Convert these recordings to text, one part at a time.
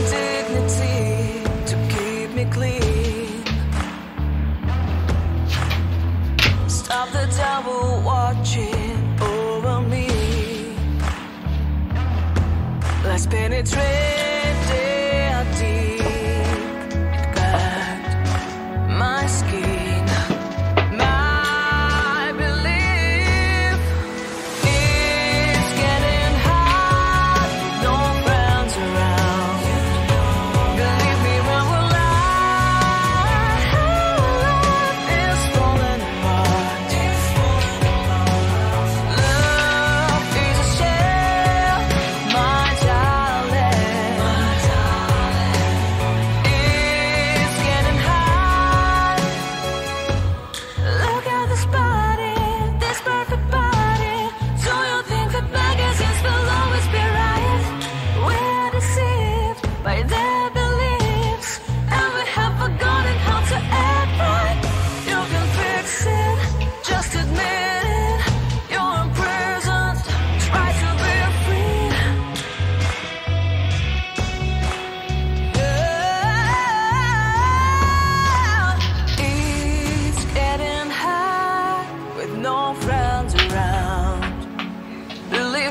dignity to keep me clean. Stop the devil watching over me. Let's penetrate.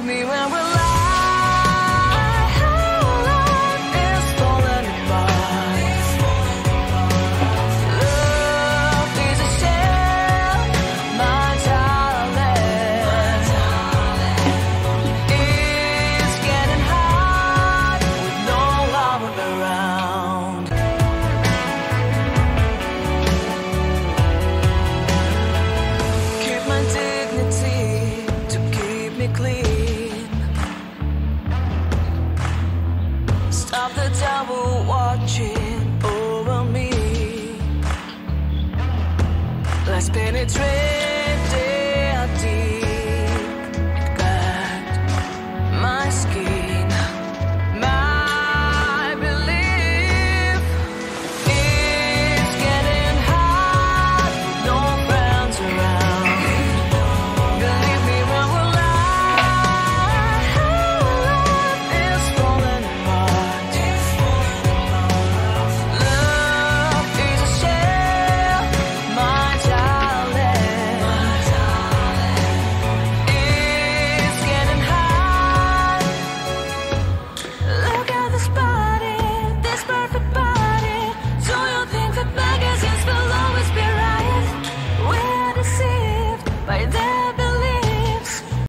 Me when we're of the devil watching over me. Let's penetrate.